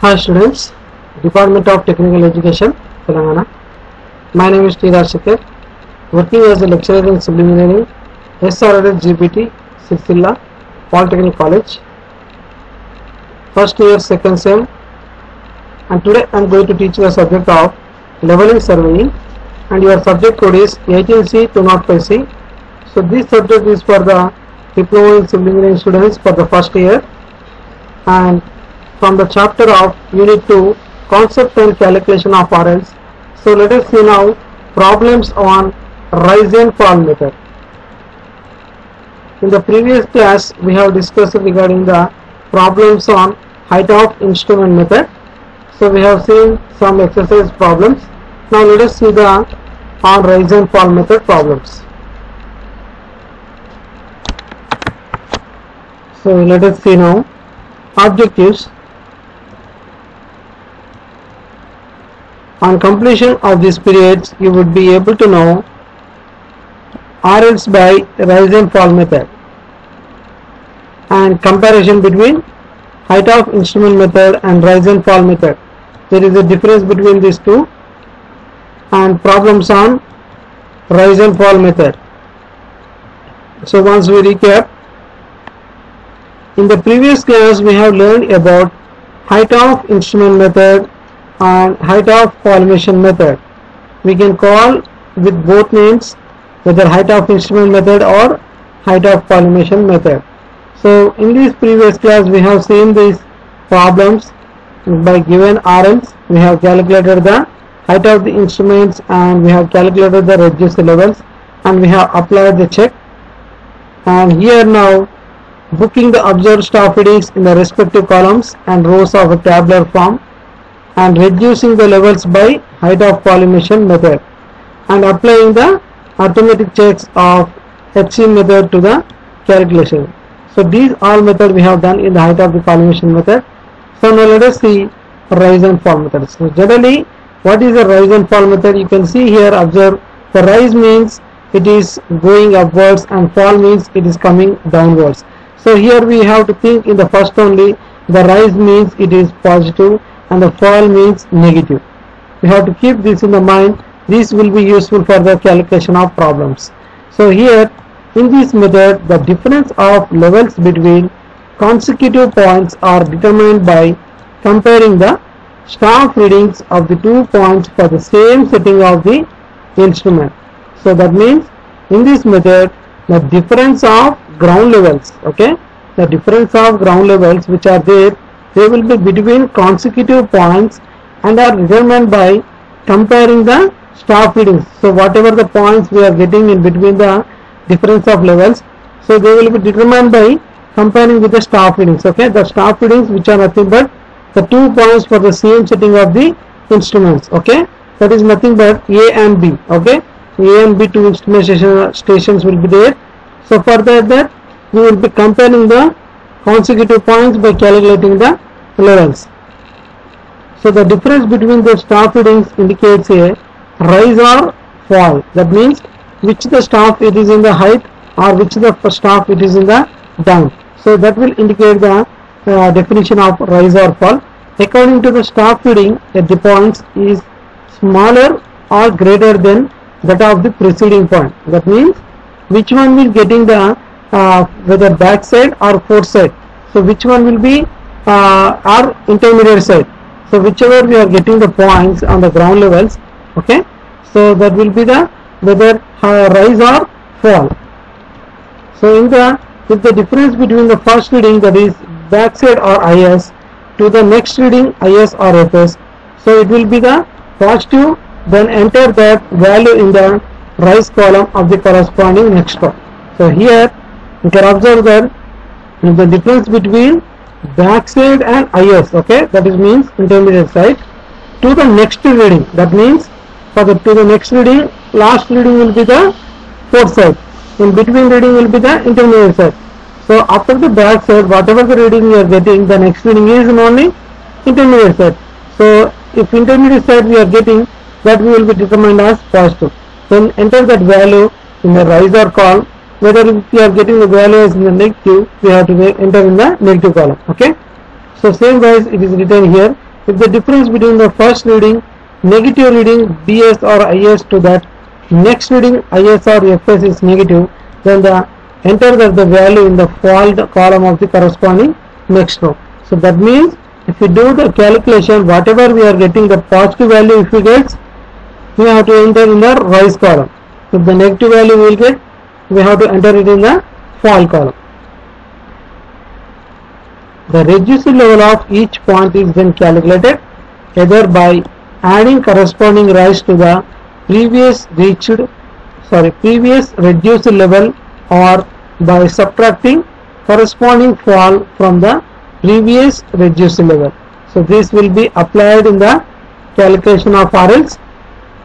Hi students, Department of Technical Education, Telangana. My name is T. Rashikar, working as a lecturer in civil engineering, SRL GPT, Polytechnic College. First year, second sem, and today I am going to teach you the subject of leveling surveying, and your subject code is 18C to 05C. So this subject is for the diploma in civil engineering students for the first year, and from the chapter of unit 2 concept and calculation of RLs. So let us see now problems on rise and fall method. In the previous class we have discussed regarding the problems on height of instrument method. So we have seen some exercise problems. Now let us see the on rise and fall method problems. So let us see now objectives on completion of these periods you would be able to know RLs by rise and fall method. And comparison between height of instrument method and rise and fall method. There is a difference between these two and problems on rise and fall method. So once we recap in the previous class we have learned about height of instrument method and height of collimation method. We can call with both names whether height of instrument method or height of collimation method. So in this previous class we have seen these problems by given RLs we have calculated the height of the instruments and we have calculated the reduced levels and we have applied the check and here now booking the observed staff readings in the respective columns and rows of a tabular form and reducing the levels by height of collimation method and applying the automatic checks of HC method to the calculation. So these all method we have done in the height of the collimation method. So now let us see rise and fall method. So generally what is the rise and fall method? You can see here observe the rise means it is going upwards and fall means it is coming downwards. So here we have to think in the first only the rise means it is positive and the fall means negative. We have to keep this in the mind. This will be useful for the calculation of problems. So here in this method the difference of levels between consecutive points are determined by comparing the staff readings of the two points for the same setting of the instrument. So that means in this method the difference of ground levels okay the difference of ground levels which are there they will be between consecutive points and are determined by comparing the staff readings. So whatever the points we are getting in between the difference of levels, so they will be determined by comparing with the staff readings. Okay, the staff readings which are nothing but the two points for the same setting of the instruments. Okay, that is nothing but A and B. Okay, A and B two instrument stations will be there. So for that, that we will be comparing the consecutive points by calculating the levels. So the difference between the staff readings indicates a rise or fall. That means which the staff it is in the height or which the staff it is in the down. So that will indicate the uh, definition of rise or fall. According to the staff reading, the points is smaller or greater than that of the preceding point. That means which one will getting the uh, whether back side or forward side. So which one will be uh, our intermediate side. So whichever we are getting the points on the ground levels, okay. So that will be the whether uh, rise or fall. So in the if the difference between the first reading that is backside or IS to the next reading IS or FS, so it will be the positive. Then enter that value in the rise column of the corresponding next one. So here you can observe that the difference between backside and IS okay? That is means intermediate side. To the next reading. That means for the to the next reading last reading will be the fourth side. In between reading will be the intermediate side. So after the back side whatever the reading you are getting the next reading is only intermediate side. So if intermediate side we are getting that will be determined as positive. Then enter that value in the rise or call whether we are getting the value as in the negative we have to enter in the negative column okay? So same guys it is written here. If the difference between the first reading negative reading BS or IS to that next reading IS or FS is negative then the enter the, the value in the fault column of the corresponding next row. So that means if we do the calculation whatever we are getting the positive value if we get we have to enter in the rise column. If the negative value we will get we have to enter it in the fall column. The reduced level of each point is then calculated either by adding corresponding rise to the previous reached sorry previous reduced level or by subtracting corresponding fall from the previous reduced level. So this will be applied in the calculation of RLs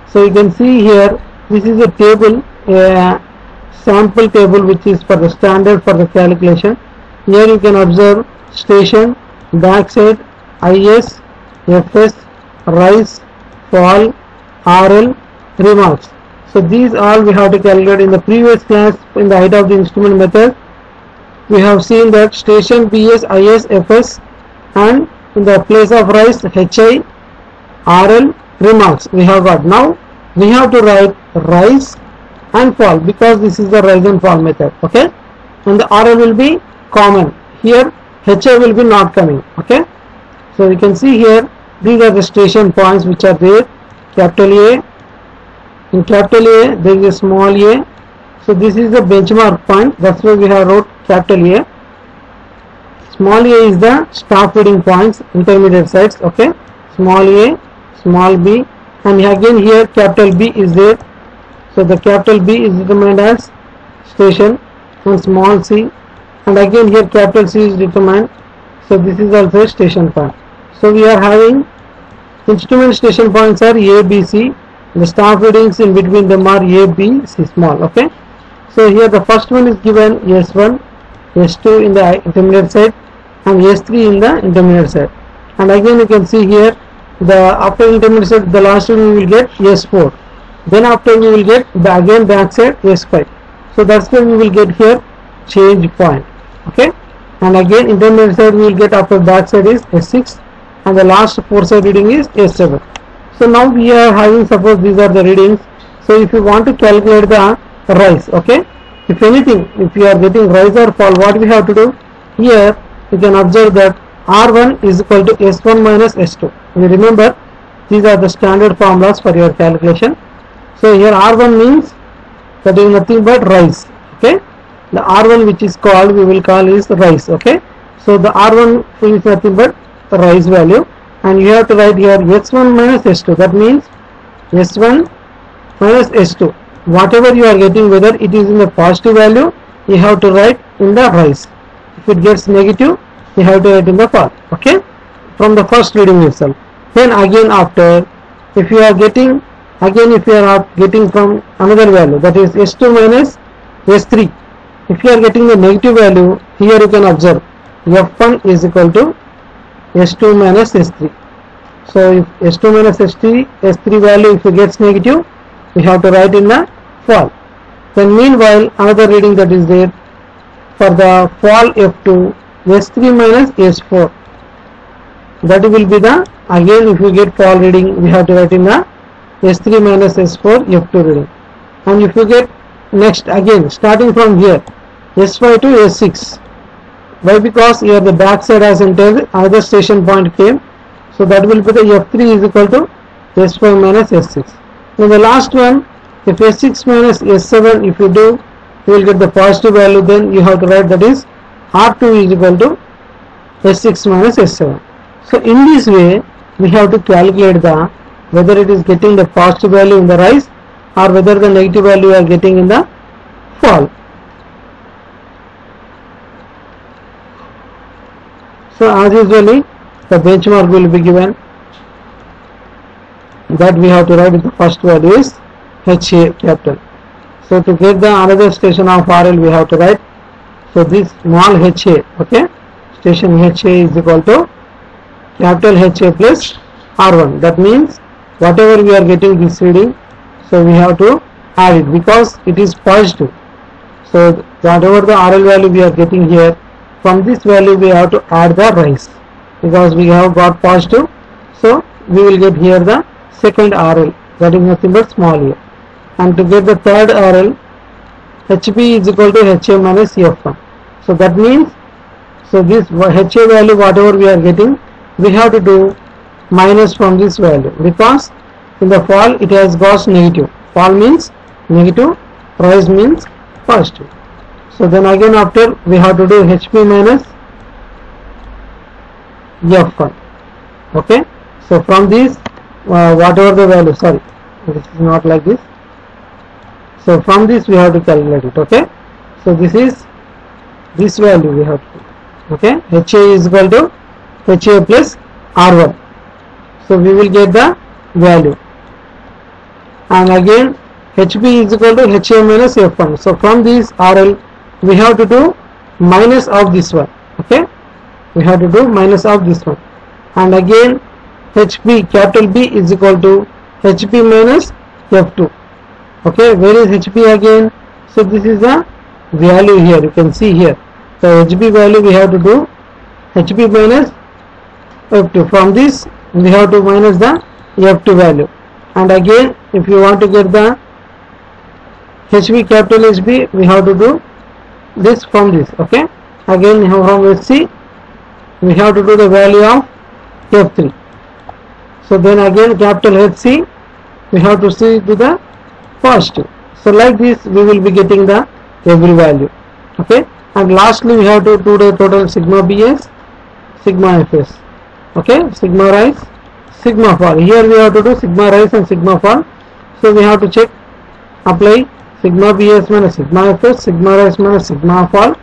so you can see here this is a table a sample table which is for the standard for the calculation. Here you can observe station backside IS FS rise fall RL remarks. So these all we have to calculate in the previous class in the height of the instrument method. We have seen that station BS IS FS and in the place of rise HI RL remarks. We have got. Now we have to write rise and fall because this is the rise and fall method okay? And the RL will be common. Here HA will be not coming okay? So you can see here these are the station points which are there. Capital A in capital A there is a small a. So this is the benchmark point. That's why we have wrote capital A. Small a is the staff feeding points intermediate sites okay? Small a small b. And again here capital B is there so the capital B is determined as station and small c and again here capital C is determined. So this is also a station point. So we are having instrument station points are A, B, C. The staff readings in between them are A, B, C small okay? So here the first one is given S1 S2 in the intermediate set and S3 in the intermediate set. and again you can see here the after intermediate set the last one we will get S4 then after we will get the again back side S5 so that's why we will get here change point okay? And again intermediate side we will get after back side is S6 and the last four side reading is S7 so now we are having suppose these are the readings. So if you want to calculate the rise okay? If anything if you are getting rise or fall what we have to do? Here you can observe that R1 is equal to S1 minus S2 you remember these are the standard formulas for your calculation so here R1 means that is nothing but rise okay? The R1 which is called we will call is rise okay? So the R1 is nothing but the rise value. And you have to write here S1 minus S2 that means S1 minus S2 whatever you are getting whether it is in the positive value you have to write in the rise if it gets negative you have to write in the fall okay? From the first reading itself. Then again after if you are getting again if you are getting from another value that is S2 minus S3 if you are getting the negative value here you can observe F1 is equal to S2 minus S3 so if S2 minus S3 S3 value if it gets negative we have to write in the fall. Then meanwhile another reading that is there for the fall F2 S3 minus S4 that will be the again if you get fall reading we have to write in the S3 minus S4 F2 reading and if you get next again starting from here S5 to S6 why? Because here the back side has entered another station point came. So that will be the F3 is equal to S5 minus S6 then the last one if S6 minus S7 if you do you will get the positive value. Then you have to write that is R2 is equal to S6 minus S7 so in this way we have to calculate the whether it is getting the positive value in the rise or whether the negative value are getting in the fall. So as usually the benchmark will be given. That we have to write the first value is HA capital. So to get the another station of RL we have to write. So this small HA okay? Station HA is equal to capital HA plus R1 that means whatever we are getting this reading so we have to add it because it is positive so whatever the RL value we are getting here from this value we have to add the rise because we have got positive So we will get here the second RL that is nothing but small here. And to get the third RL, HP is equal to HA minus F1. So that means, so this HA value whatever we are getting, we have to do minus from this value because in the fall it has got negative. Fall means negative, rise means positive. So then again after we have to do HP minus F1. Okay. So from this uh, whatever the value, sorry, this is not like this. So from this we have to calculate it. Okay. So this is this value we have to. Okay. HA is equal to HA plus R1. So we will get the value. And again HB is equal to HA minus F1. So from this RL we have to do minus of this one. Okay. We have to do minus of this one. And again HB capital B is equal to HB minus F2. Okay. Where is HB again? So this is the value here. You can see here. So HB value we have to do HB minus F2. From this we have to minus the F2 value. And again if you want to get the HB capital HB we have to do this from this okay? Again from HC we have to do the value of F3 so then again capital HC we have to see to the positive so like this we will be getting the every value okay? And lastly we have to do the total sigma BS sigma FS okay sigma rise sigma fall. Here we have to do sigma rise and sigma fall. So we have to check apply sigma bs minus sigma fs sigma rise minus sigma fall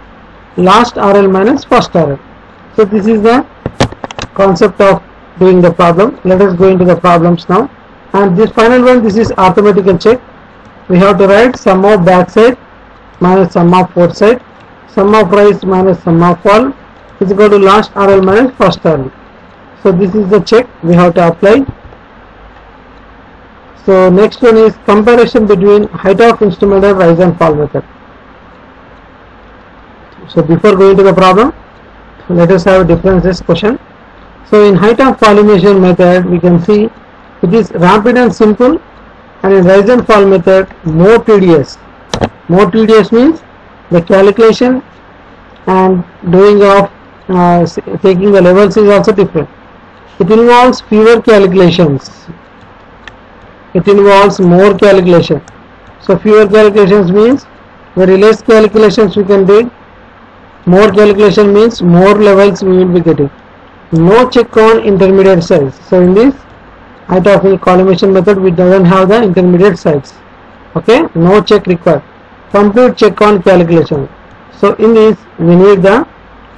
last rl minus first rl so this is the concept of doing the problem. Let us go into the problems now. And this final one this is arithmetical check. We have to write sum of backside minus sum of foresight sum of rise minus sum of fall is equal to last rl minus first rl so this is the check we have to apply. So next one is comparison between height of instrument and rise and fall method. So before going to the problem let us have a differences question. So in height of collimation method we can see it is rapid and simple and in rise and fall method more tedious more tedious means the calculation and doing of uh, taking the levels is also different it involves fewer calculations. It involves more calculation so fewer calculations means very less calculations we can do more calculation means more levels we will be getting. No check on intermediate size so in this of collimation method we doesn't have the intermediate size okay? No check required. Complete check on calculation. So in this we need the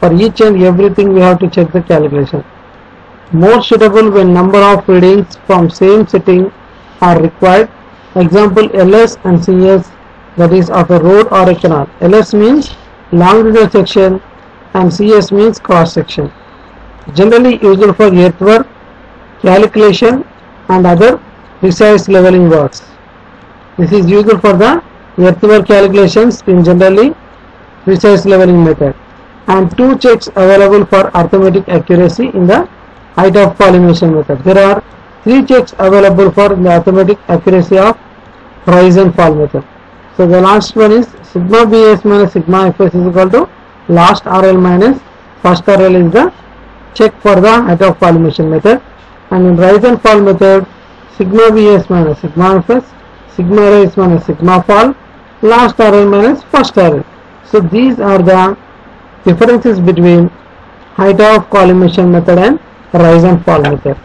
for each and everything we have to check the calculation more suitable when number of readings from same setting are required. Example ls and cs that is of a road or a canal. Ls means longitudinal section and cs means cross section. Generally used for earthwork calculation and other precise leveling works. This is used for the earthwork calculations in generally precise leveling method. And two checks available for arithmetic accuracy in the height of collimation method. There are three checks available for the arithmetic accuracy of rise and fall method. So the last one is sigma bs minus sigma fs is equal to last rl minus first rl is the check for the height of collimation method. And in rise and fall method sigma bs minus sigma fs sigma rise minus sigma fall last rl minus first rl so these are the differences between height of collimation method and rise and fall method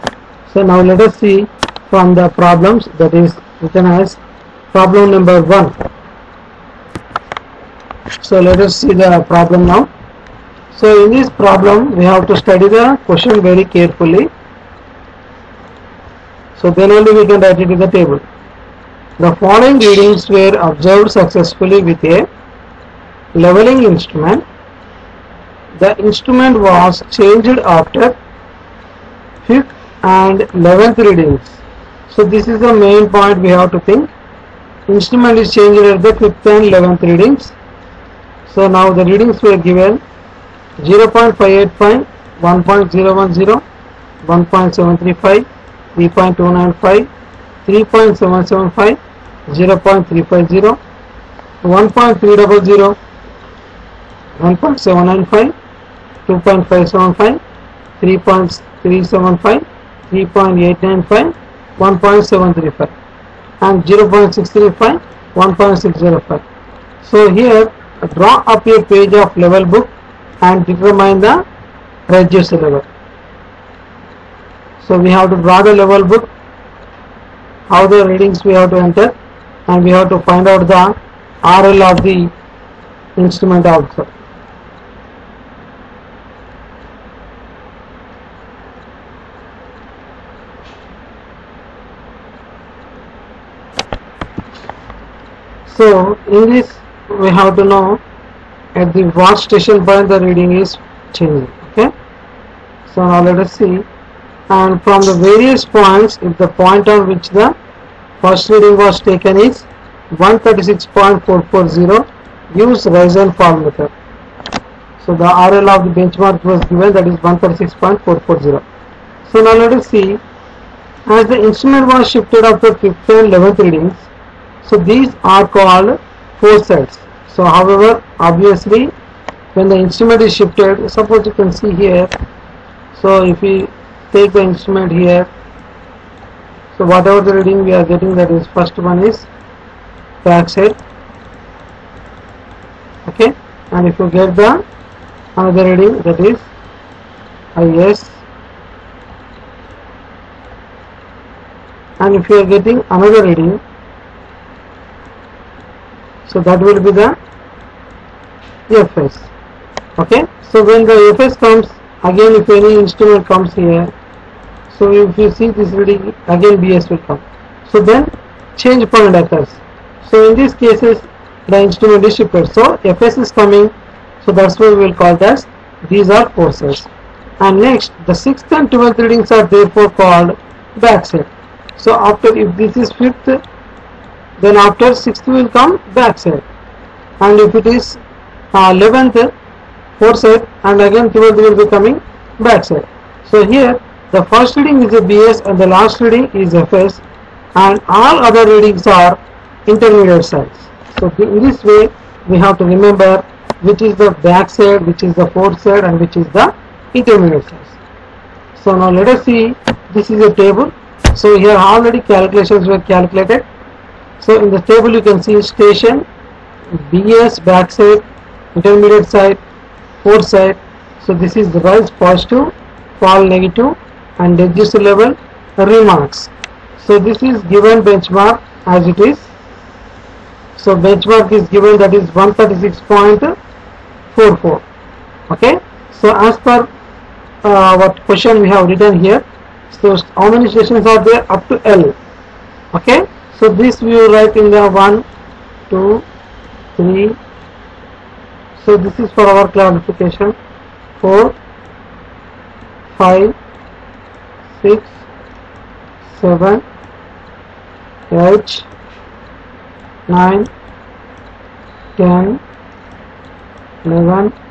so now let us see from the problems that is written as problem number one. So let us see the problem now. So in this problem we have to study the question very carefully. So then only we can write it in the table. The following readings were observed successfully with a leveling instrument. The instrument was changed after 5th and 11th readings. So this is the main point we have to think. Instrument is changed at the 5th and 11th readings. So now the readings were given. 0.585 1.010 1.735 3.295 3.775 0.350 1.300 1.795 2.575 3.375 3.895 1.735 and 0.635 1.605 so here draw up a page of level book and determine the reduced level. So we have to draw the level book how the readings we have to enter and we have to find out the RL of the instrument also so in this we have to know at the what station point the reading is changing okay? So now let us see. And from the various points if the point on which the first reading was taken is 136.440 use and fall method so the RL of the benchmark was given that is 136.440 so now let us see. As the instrument was shifted after 5th and 11th readings so these are called foresights. So however, obviously when the instrument is shifted, suppose you can see here, so if we take the instrument here, so whatever the reading we are getting that is first one is back side, okay, and if you get the another reading that is IS, and if you are getting another reading so that will be the fs okay? So when the fs comes again if any instrument comes here so if you see this reading again bs will come. So then change point occurs so in these cases the instrument is shifted. So fs is coming. So that's why we will call that these are forces. And next the sixth and 12th readings are therefore called backside so after if this is fifth then after 6th will come back side. And if it is uh, 11th fourth side and again 12th will be coming back side. So here the first reading is a BS and the last reading is FS and all other readings are intermediate sides. So in this way we have to remember which is the back side which is the fourth side and which is the intermediate sides. So now let us see this is a table. So here already calculations were calculated so in the table you can see station, BS backside, intermediate side, fourth side. So this is the rise positive, fall negative and reduce level remarks. So this is given benchmark as it is. So benchmark is given that is 136.44. Okay. So as per uh, what question we have written here. So how many stations are there up to L? Okay so this we will write in the 1 2 3 so this is for our clarification. 4 5 6 7 8 9 10 11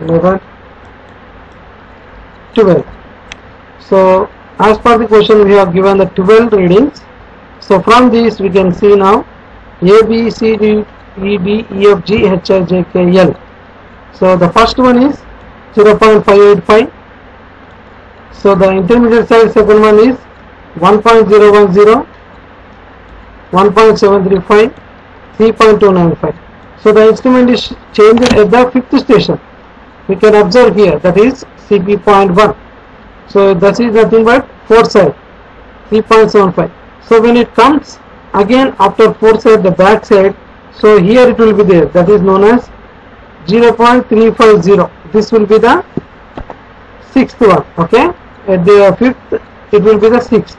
11 12 so as per the question we have given the 12 readings. So from these we can see now a b c d e b e f g h i j k l. So the first one is 0.585 so the intermediate side second one is 1.010 1.735 3.295 so the instrument is changed at the fifth station we can observe here that is CP.1 so that is nothing but fourth side 3.75 so when it comes again after fourth side the back side so here it will be there that is known as 0.350 this will be the sixth one okay? At the fifth it will be the sixth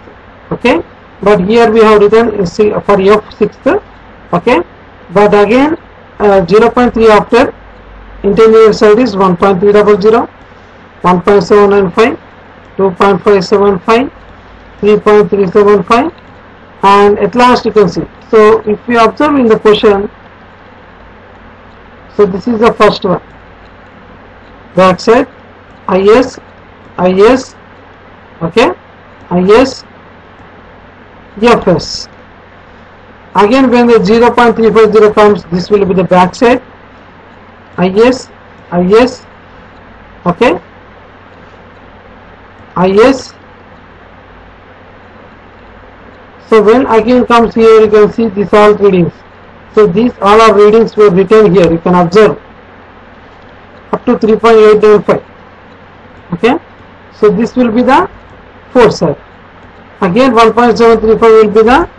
okay? But here we have written for f sixth okay? But again uh, 0.3 after intermediate side is 1.300 1.795 2.575 3.375 and at last you can see. So if you observe in the question so this is the first one. Back side is is okay? Is fs again when the 0.350 comes this will be the back side is is okay? I is so when again comes here you can see these all readings. So these all are readings were written here you can observe. Up to 3.895 okay? So this will be the force. again 1.735 will be the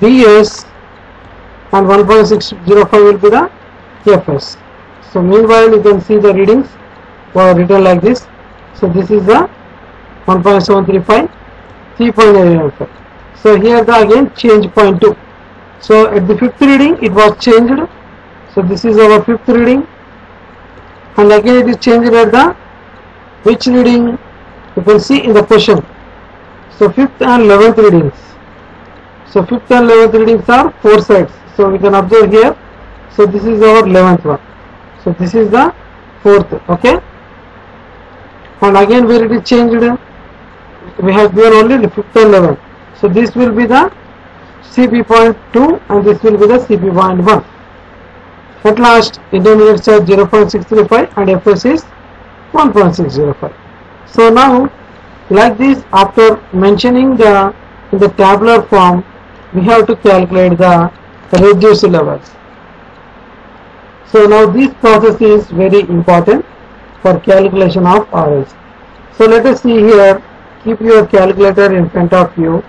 bs and 1.605 will be the fs so meanwhile you can see the readings were written like this. So this is the 1.735 3.895 so here the again change point 2 so at the fifth reading it was changed. So this is our fifth reading. And again it is changed at the which reading? You can see in the question. So fifth and 11th readings. So fifth and 11th readings are four sides. So we can observe here. So this is our 11th one so this is the fourth okay? And again where it is changed? We have given only the fifth and 11th so this will be the CP point 2 and this will be the CP point 1 at last intermediate charge 0.635 and FS is 1.605 so now like this after mentioning the in the tabular form we have to calculate the reduced levels so now this process is very important for calculation of RLs so let us see here. Keep your calculator in front of you.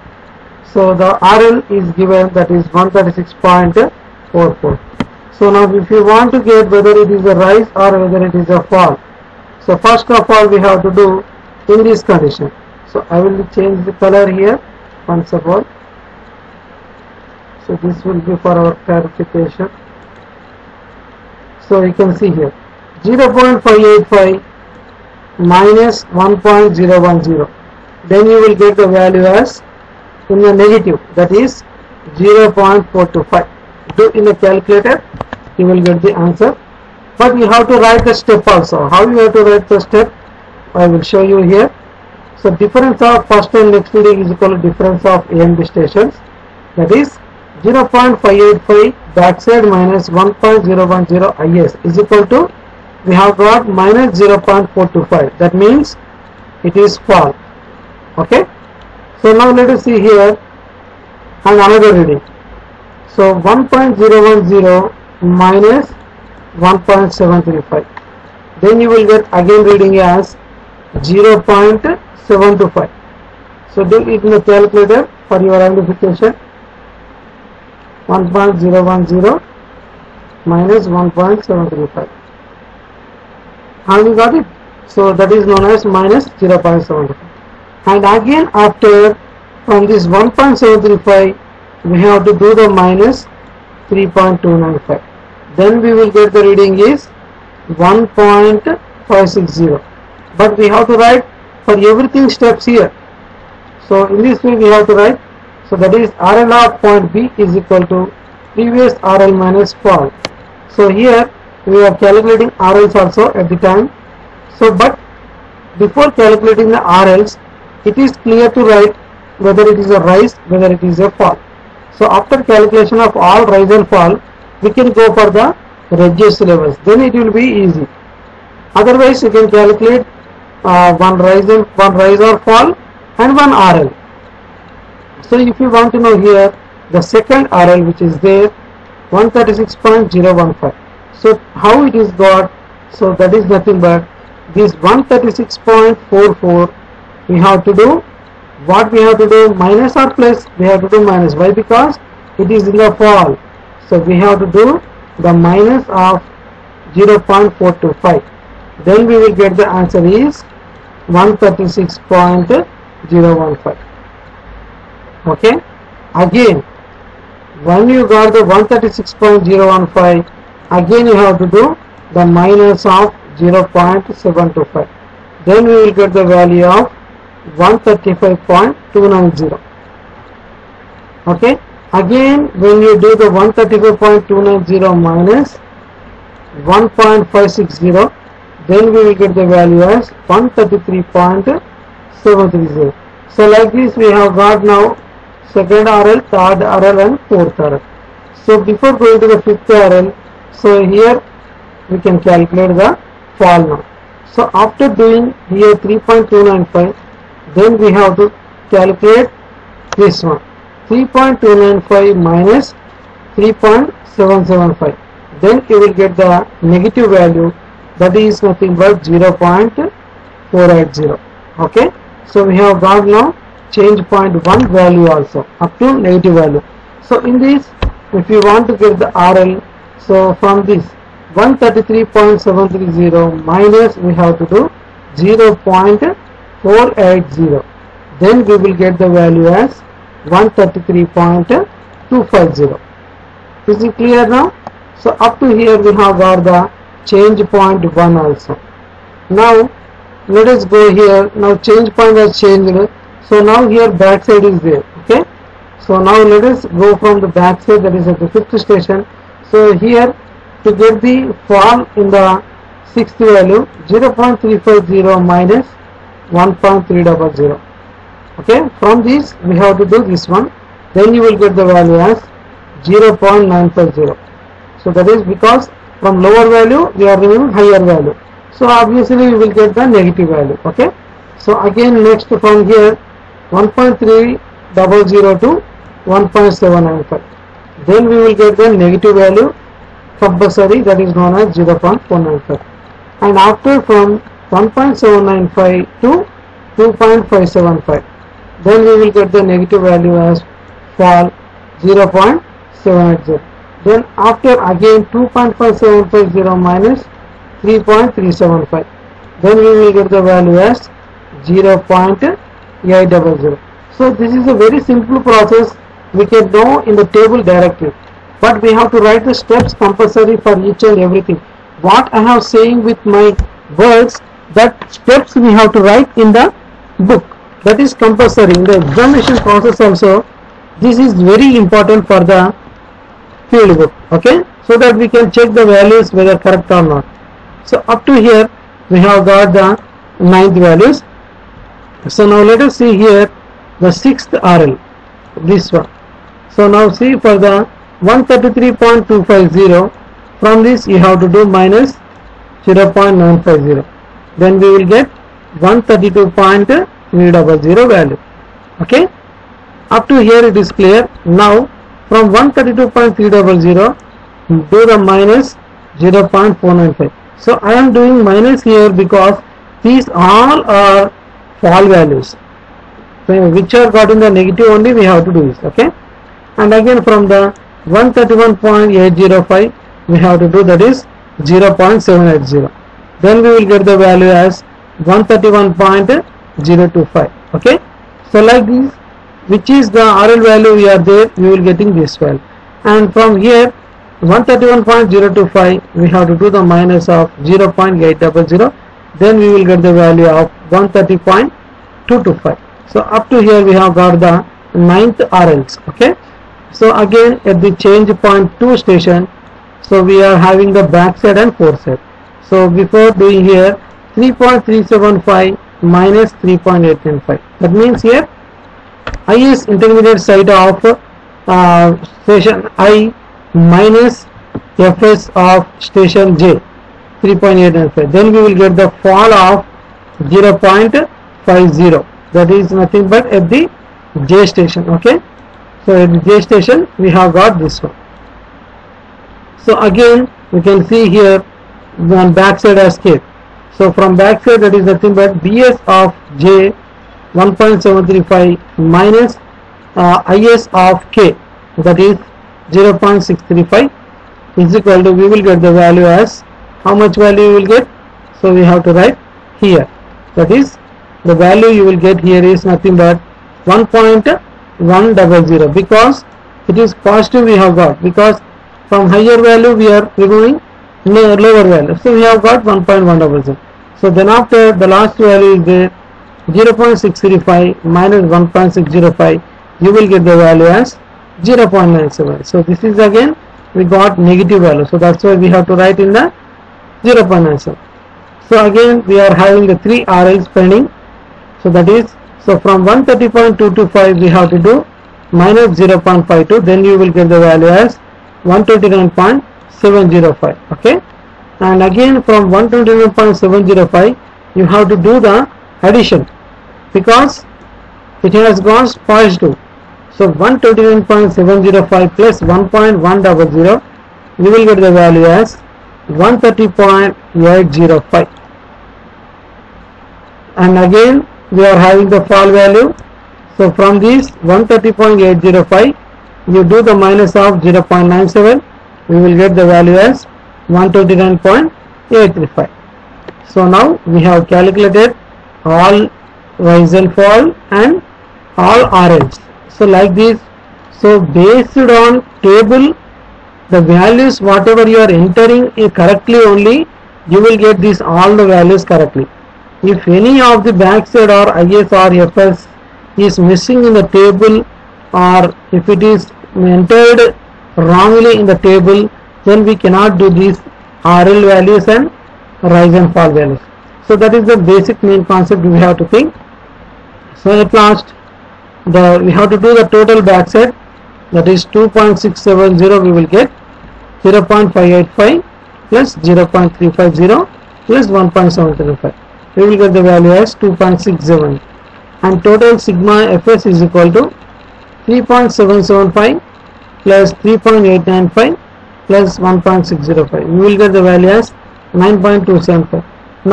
So the RL is given that is 136.44 so now if you want to get whether it is a rise or whether it is a fall. So first of all we have to do in this condition. So I will change the color here once of all so this will be for our clarification so you can see here 0.585 minus 1.010 then you will get the value as in the negative that is 0.425 do in the calculator you will get the answer. But you have to write the step also. How you have to write the step? I will show you here. So difference of first and next reading is equal to difference of AMD stations. That is 0.585 backside minus 1.010 IS is equal to we have got minus 0.425 that means it is fall okay? So now let us see here and another reading. So 1.010 minus 1.735 then you will get again reading as 0.725 so do it in the calculator for your identification 1.010 minus 1.735 have you got it? So that is known as minus 0.75 and again after from this 1.735 we have to do the minus 3.295 then we will get the reading is 1.560 but we have to write for everything steps here. So in this way we have to write so that is RL of point B is equal to previous RL minus fall so here we are calculating RLs also at the time. So but before calculating the RLs it is clear to write whether it is a rise whether it is a fall. So after calculation of all rise and fall we can go for the reduced levels. Then it will be easy. Otherwise you can calculate uh, one rise and one rise or fall and one RL so if you want to know here the second RL which is there 136.015 so how it is got? So that is nothing but this 136.44 we have to do what we have to do? Minus or plus? We have to do minus. Why? Because it is in the fall. So we have to do the minus of 0.425 then we will get the answer is 136.015 okay? Again when you got the 136.015 again you have to do the minus of 0.725 then we will get the value of 135.290 okay? Again when you do the 135.290 minus 1.560 then we will get the value as 133.730 so like this we have got now second RL third RL and fourth RL so before going to the fifth RL so here we can calculate the fall now. So after doing here 3.295 then we have to calculate this one. 3.295 minus 3.775 then you will get the negative value that is nothing but 0.480 okay? So we have got now change point 1 value also up to negative value. So in this if you want to get the RL so from this 133.730 minus we have to do 0.480 then we will get the value as 133.250 is it clear now? So up to here we have got the change point 1 also. Now let us go here. Now change point has changed so now here back side is there okay? So now let us go from the back side that is at the fifth station. So here to get the fall in the sixth value 0.350 minus 1.300 okay? From this we have to do this one. Then you will get the value as 0.950 so that is because from lower value we are removing higher value. So obviously we will get the negative value okay? So again next from here 1.300 to 1.795 then we will get the negative value compulsory that is known as 0.495 and after from 1.795 to 2.575 then we will get the negative value as fall 0.780 then after again 2.5750 minus 3.375 then we will get the value as 0.800 so this is a very simple process. We can know in the table directly. But we have to write the steps compulsory for each and everything. What I have saying with my words that steps we have to write in the book. That is compulsory. In the examination process also this is very important for the field book. Okay? So that we can check the values whether correct or not. So up to here we have got the ninth values so now let us see here the sixth RL this one. So now see for the 133.250 from this you have to do minus 0.950 then we will get 132.300 value. Okay? Up to here it is clear. Now from 132.300 do the minus 0.495 so I am doing minus here because these all are fall values. So which are got in the negative only we have to do this okay? And again from the 131.805 we have to do that is 0.780 then we will get the value as 131.025 okay? So like this which is the RL value we are there we will getting this value. And from here 131.025 we have to do the minus of 0.800 then we will get the value of 130.225 so up to here we have got the ninth RLs okay? So again at the change point 2 station so we are having the back side and forth side. So before doing here 3.375 minus 3.895 that means here I is intermediate side of uh, station I minus Fs of station J 3.895 then we will get the fall of 0.50 that is nothing but at the J station okay? So at the J station we have got this one. So again we can see here one backside escape so from backside that is nothing but Bs of J 1.735 minus uh, Is of K. That is 0.635 is equal to we will get the value as how much value we will get? So we have to write here that is the value you will get here is nothing but 1.100 because it is positive we have got. Because from higher value we are removing lower value. So we have got 1.100 so then after the last value is there 0.635 minus 1.605 you will get the value as 0.97 so this is again we got negative value. So that's why we have to write in the 0.97 so again we are having the three RLs pending so that is so from 130.225 we have to do minus 0.52 then you will get the value as 129.705 okay? And again from 129.705 you have to do the addition because it has gone positive so 129.705 plus 1.100 you will get the value as 130.805 and again we are having the fall value. So from this 130.805 you do the minus of 0.97 we will get the value as 129.835 so now we have calculated all rise and fall and all RLs so like this. So based on table the values whatever you are entering eh, correctly only you will get these all the values correctly if any of the backsight or IS or FS is missing in the table or if it is entered wrongly in the table then we cannot do these RL values and rise and fall values. So that is the basic main concept we have to think. So at last the we have to do the total backsight that is 2.670 we will get 0.585 plus 0.350 plus 1.735 we will get the value as 2.67 and total sigma fs is equal to 3.775 plus 3.895 plus 1.605 we will get the value as 9.275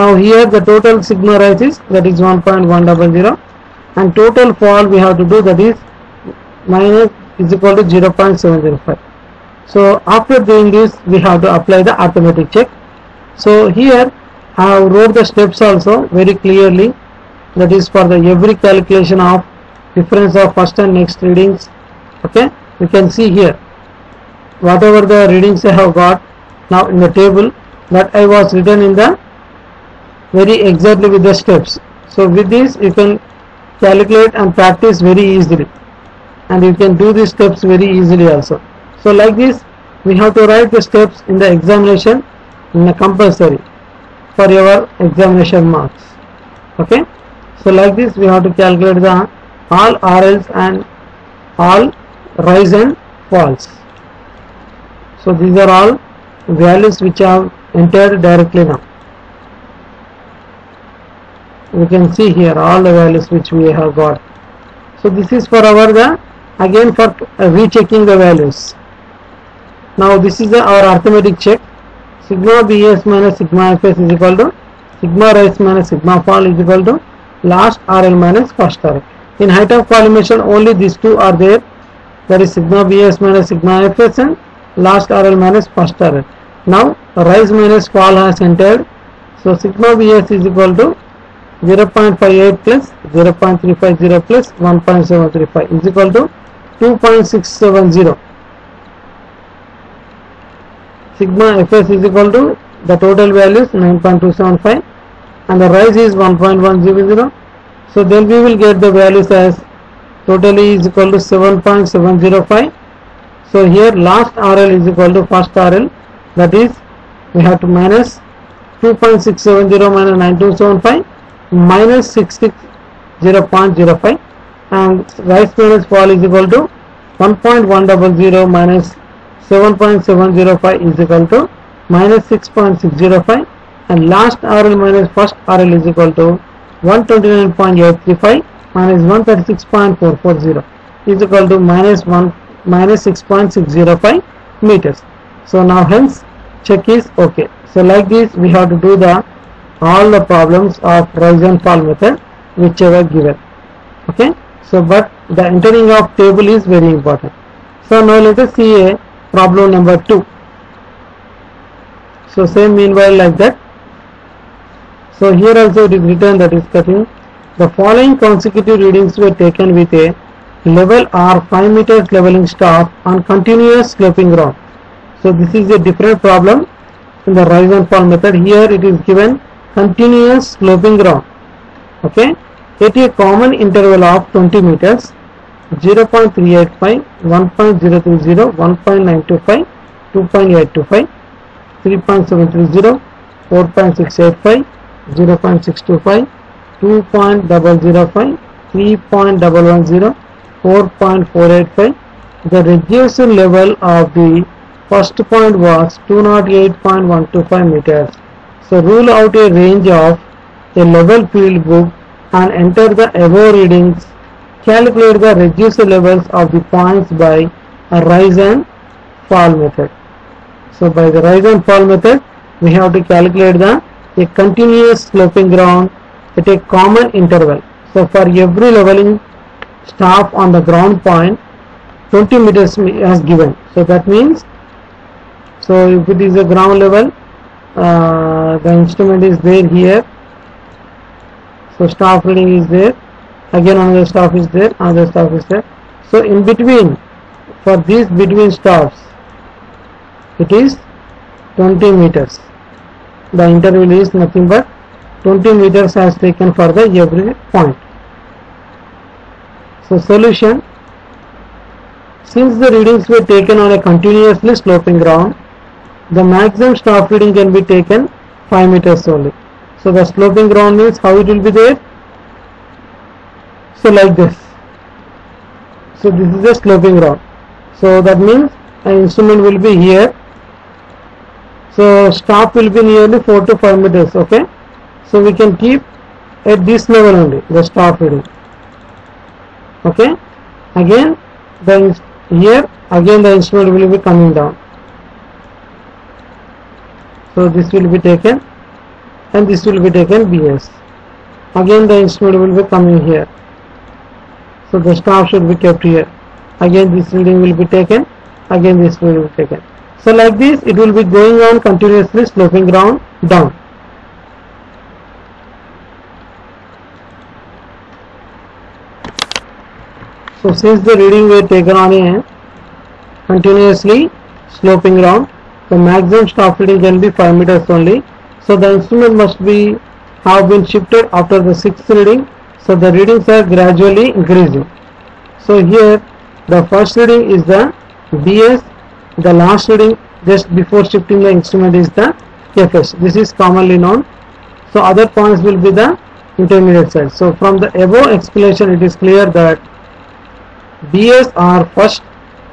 now here the total sigma rise is that is 1.100 and total fall we have to do that is minus is equal to 0.705 so after doing this we have to apply the arithmetic check. So here I have wrote the steps also very clearly. That is for the every calculation of difference of first and next readings. Okay? You can see here. Whatever the readings I have got now in the table that I was written in the very exactly with the steps. So with this you can calculate and practice very easily. And you can do these steps very easily also. So like this we have to write the steps in the examination in a compulsory for your examination marks. Okay? So like this we have to calculate the all RLs and all rise and falls. So these are all values which are entered directly now. We can see here all the values which we have got. So this is for our the again for rechecking the values. Now this is the, our arithmetic check sigma bs minus sigma fs is equal to sigma rise minus sigma fall is equal to last rl minus first rl in height of collimation only these two are there that is sigma bs minus sigma fs and last rl minus first rl now rise minus fall has entered so sigma bs is equal to 0.58 plus 0.350 plus 1.735 is equal to 2.670 sigma fs is equal to the total value is 9.275 and the rise is 1.100 so then we will get the values as totally is equal to 7.705 so here last RL is equal to first RL that is we have to minus 2.670 minus 9275 minus 660.05 and rise minus fall is equal to 1.100 minus 7.705 is equal to minus 6.605 and last RL minus first RL is equal to 129.835 minus 136.440 is equal to minus 1 minus 6.605 meters. So now hence check is okay. So like this we have to do the all the problems of rise and fall method whichever given. Okay. So but the entering of table is very important. So now let us see a problem number 2. So same meanwhile like that. So here also it is written that is cutting. The following consecutive readings were taken with a level or 5 meters leveling staff on continuous sloping ground. So this is a different problem in the rise and fall method. Here it is given continuous sloping ground. Okay. At a common interval of 20 meters, 0.385, 1.030, 1.925, 2.825, 3.730, 4.685, 0.625, 2.005, 3.110, 4.485. The reduced level of the first point was 208.125 meters. So rule out a range of a level field book and enter the above readings. Calculate the reduced levels of the points by a rise and fall method. So by the rise and fall method, we have to calculate the a continuous sloping ground at a common interval. So for every leveling staff on the ground point, 20 meters as given. So that means, so if it is a ground level, uh, the instrument is there here. So staff reading is there. Again another staff is there, another staff is there. So in between, for these between staffs, it is 20 meters. The interval is nothing but 20 meters has taken for the every point. So solution, since the readings were taken on a continuously sloping ground, the maximum staff reading can be taken 5 meters only. So the sloping ground means how it will be there? So like this. So this is a sloping ground. So that means an instrument will be here. So staff will be nearly 4 to 5 meters. Okay. So we can keep at this level only the staff reading. Okay. Again then here again the instrument will be coming down. So this will be taken and this will be taken BS. Again the instrument will be coming here. So the staff should be kept here. Again this reading will be taken. Again this will be taken. So like this it will be going on continuously sloping ground down. So since the reading were taken on a continuously sloping ground, the maximum staff reading can be 5 meters only. So the instrument must be have been shifted after the sixth reading. So the readings are gradually increasing. So here the first reading is the BS, the last reading just before shifting the instrument is the FS. This is commonly known. So other points will be the intermediate sight. So from the above explanation it is clear that BS are first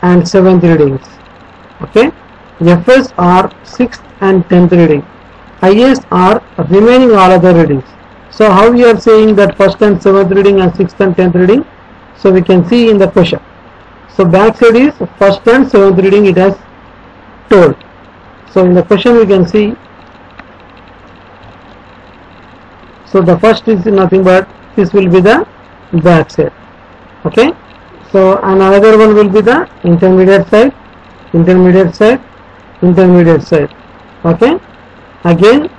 and seventh readings. Okay. FS are sixth and tenth reading. IS are remaining all other readings. So how we are saying that first and seventh reading and sixth and tenth reading? So we can see in the question. So back sight is first and seventh reading it has told. So in the question we can see. So the first is nothing but this will be the back sight. Okay. So another one will be the intermediate sight, intermediate sight, intermediate sight. Okay. Again,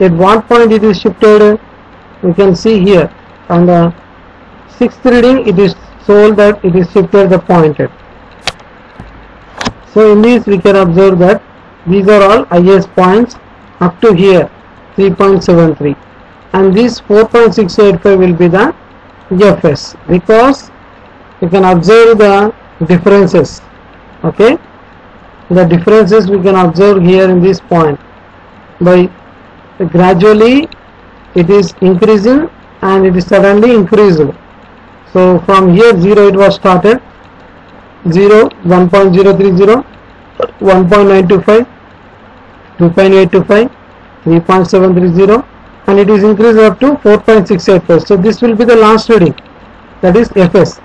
at what point it is shifted? We can see here. On the sixth reading it is told that it is shifted the pointed. So in this we can observe that these are all IS points up to here 3.73 and this 4.685 will be the FS because you can observe the differences. Okay? The differences we can observe here in this point by gradually it is increasing and it is suddenly increased so from here 0 it was started. 0 1.030 1.925 2.825 3.730 and it is increased up to 4.685 so this will be the last reading that is fs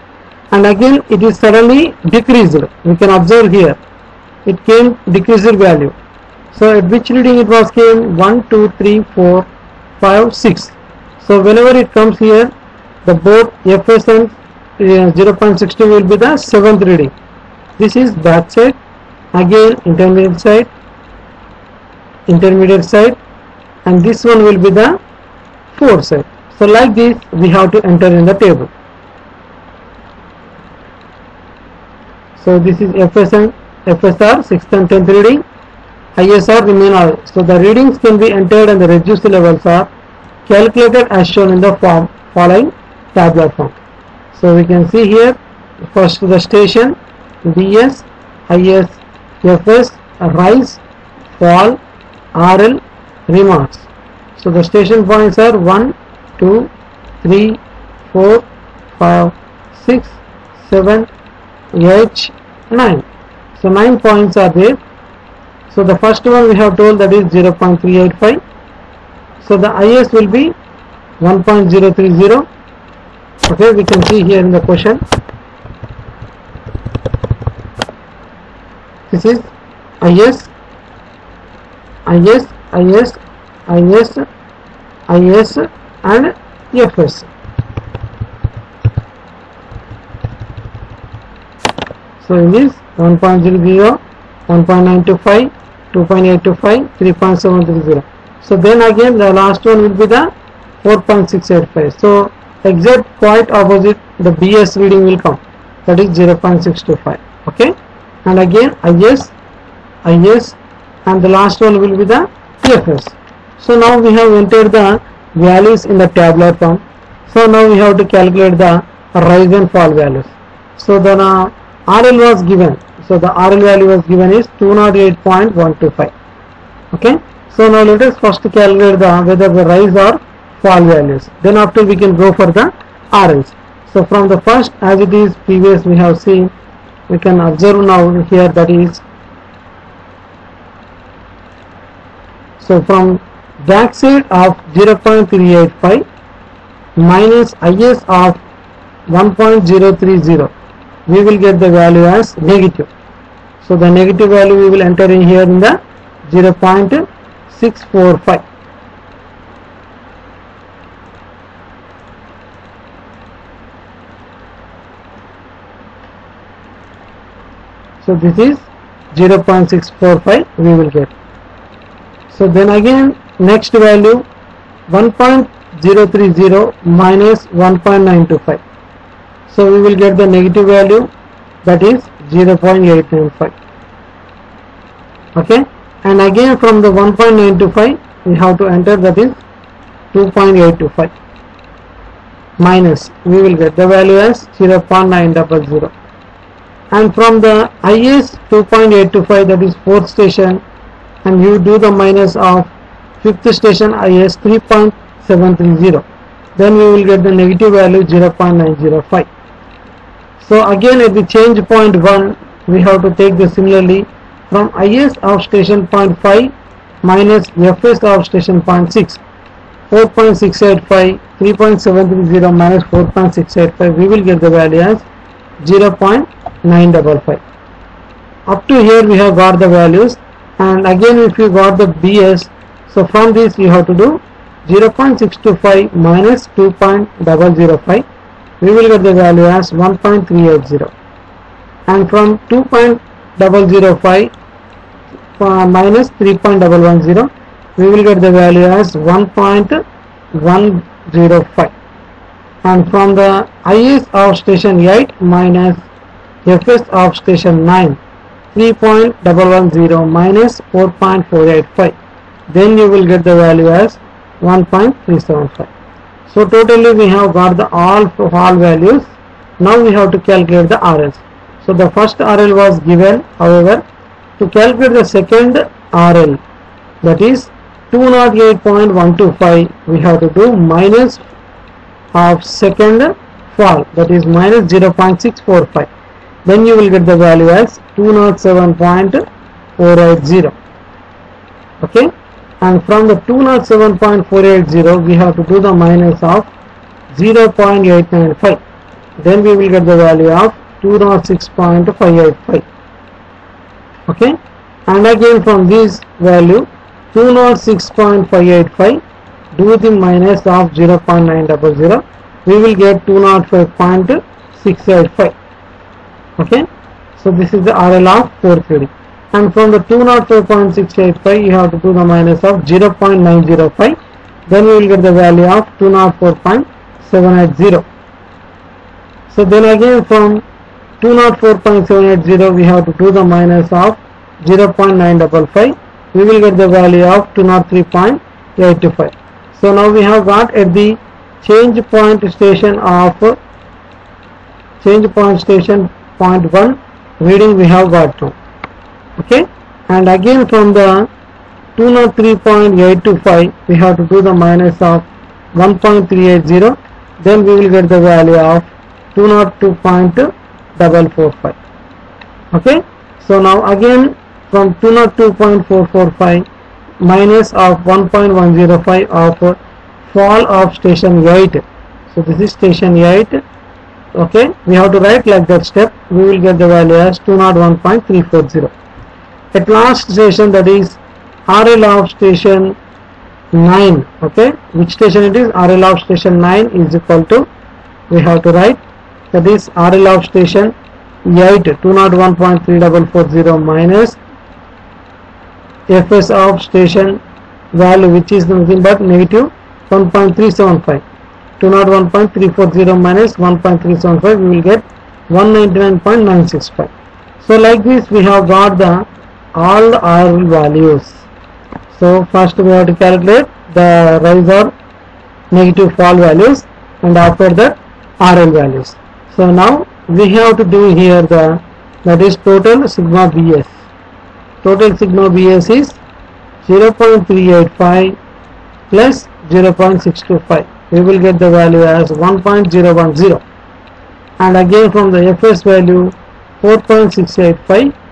and again it is suddenly decreased. We can observe here. It came decreased value. So at which reading it was came? 1 2 3 4 5 6 so whenever it comes here the both fs and uh, 0.60 will be the seventh reading. This is back sight. Again intermediate sight intermediate sight and this one will be the foresight. So like this we have to enter in the table. So this is FSN FSR 6th and 10th reading ISR remain all so the readings can be entered and the reduced levels are calculated as shown in the form following tabular form so we can see here first the station BS, IS, FS, rise, fall, RL, remarks. So the station points are 1, 2, 3, 4, 5, 6, 7, 8, 9. So 9 points are there. So the first one we have told that is 0.385. So the IS will be 1.030. Okay, we can see here in the question. This is IS, IS, IS, IS, IS and FS. So in this 1.00, 1.925, 2.825, 3.730. So then again the last one will be the 4.685. So exact quite opposite the BS reading will come. That is 0.625 okay? And again IS IS and the last one will be the FS so now we have entered the values in the tabular form. So now we have to calculate the rise and fall values. So the uh, RL was given so the RL value was given is 208.125 okay? So now let us first calculate the whether the rise or fall values. Then after we can go for the RLs so from the first as it is previous we have seen we can observe now here that is so from back side of 0.385 minus IS of 1.030 we will get the value as negative. So the negative value we will enter in here in the 0.645 so this is 0.645 we will get. So then again next value 1.030 minus 1.925 so we will get the negative value that is 0.895 okay? And again from the 1.925 we have to enter that is 2.825 minus we will get the value as 0.900 and from the IS 2.825 that is fourth station and you do the minus of fifth station IS 3.730 then we will get the negative value 0.905 so again at the change point 1 we have to take the similarly. From IS of station point 5 minus FS of station point 6 4.685 3.730 minus 4.685 we will get the value as 0.955 up to here we have got the values. And again if you got the BS so from this you have to do 0.625 minus 2.005 we will get the value as 1.380 and from 2.005 uh, minus 3.110 we will get the value as 1.105 and from the IS of station 8 minus FS of station 9 3.110 minus 4.485 then you will get the value as 1.375 so totally we have got the all all values. Now we have to calculate the RLs so the first RL was given however to calculate the second RL that is 208.125 we have to do minus of second fall that is minus 0.645 then you will get the value as 207.480 okay and from the 207.480 we have to do the minus of 0.895 then we will get the value of 206.585 okay? And again from this value 206.585 do the minus of 0.900 we will get 205.685 okay? So this is the RL of 430 and from the 204.685 you have to do the minus of 0.905 then we will get the value of 204.780 so then again from 204.780 we have to do the minus of 0.955 we will get the value of 203.85 so now we have got at the change point station of change point station point 1 reading we have got now okay? And again from the 203.825 we have to do the minus of 1.380 then we will get the value of 202.445 okay? So now again from 202.445 minus of 1.105 of fall of station 8 so this is station 8 okay? We have to write like that step. We will get the value as 201.340 at last station that is RL of station 9 okay? Which station it is? RL of station 9 is equal to we have to write that is RL of station 8 201.3440 minus Fs of station value which is nothing but negative 1.375 201.340 minus 1.375 we will get 199.965 so like this we have got the all RL values. So first we have to calculate the rise or negative fall values and after that RL values. So now we have to do here the that is total sigma bs total sigma bs is 0.385 plus 0.625 we will get the value as 1.010 and again from the fs value 4.685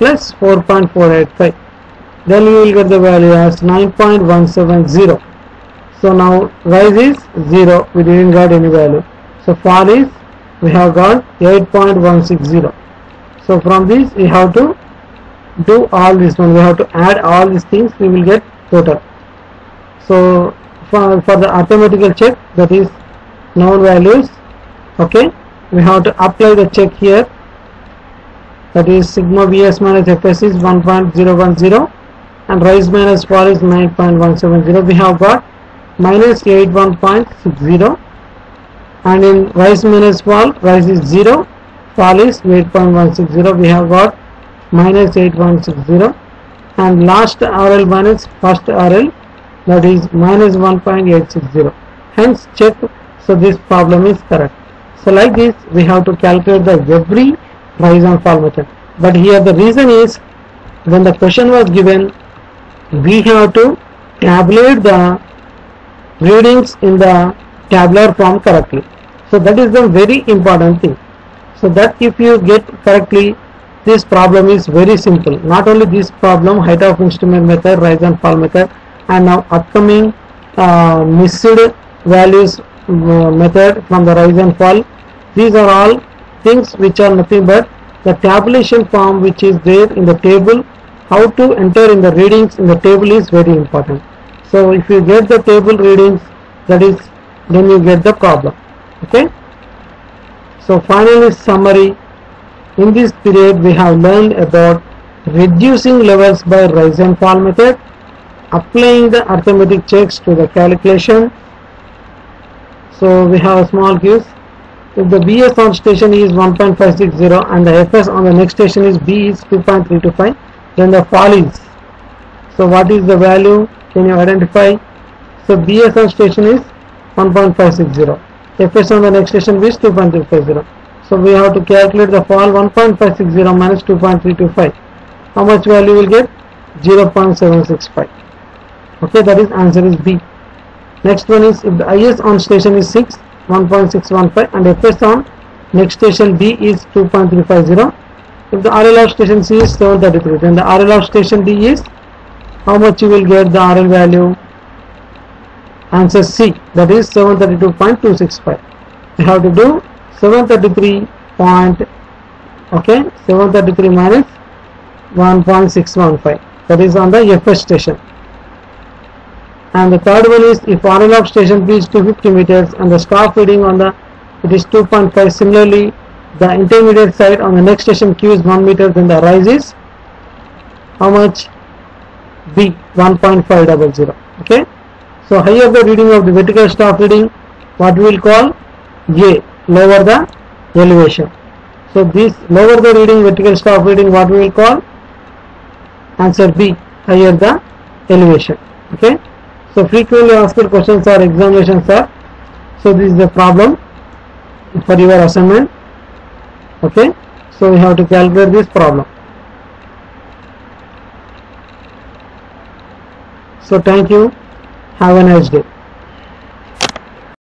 plus 4.485 then we will get the value as 9.170 so now rise is 0 we didn't get any value. So fall is we have got 8.160 so from this we have to do all this one we have to add all these things. We will get total. So for, for the arithmetical check that is known values okay? We have to apply the check here that is sigma bs minus fs is 1.010 and rise minus fall is 9.170 we have got minus 81.60 and in rise minus fall rise is 0 fall is 8.160 we have got minus 8.60 and last RL minus first RL that is minus 1.860 hence check. So this problem is correct. So like this we have to calculate the every rise and fall method but here the reason is when the question was given we have to tabulate the readings in the tabular form correctly. So that is the very important thing. So that if you get correctly this problem is very simple. Not only this problem height of instrument method rise and fall method and now upcoming uh, missed values uh, method from the rise and fall these are all things which are nothing but the tabulation form which is there in the table. How to enter in the readings in the table is very important. So if you get the table readings that is then you get the problem. Okay? So finally summary. In this period we have learned about reducing levels by rise and fall method applying the arithmetic checks to the calculation. So we have a small quiz if the BS on station is 1.560 and the FS on the next station is B is 2.325 then the fall is. So what is the value? Can you identify? So BS on station is 1.560 FS on the next station is 2.350 so we have to calculate the fall 1.560 minus 2.325 how much value will get? 0.765 okay that is answer is B. Next one is if the IS on station is 6 1.615 and FS on next station B is 2.350 if the RL of station C is 733 then the RL of station D is how much you will get the RL value? Answer C that is 732.265 you have to do 733 point okay 733 minus 1.615 that is on the FS station and the third one is if RL of station B is 250 meters and the stop reading on the it is 2.5 similarly the intermediate side on the next station Q is 1 meter then the rise is how much? B 1.500 okay? So higher the reading of the vertical stop reading what we will call A lower the elevation. So this lower the reading vertical stop reading what we will call? Answer B higher the elevation. Okay so frequently asked questions are examinations are so this is the problem for your assignment. Okay? So we have to calculate this problem. So thank you. Have a nice day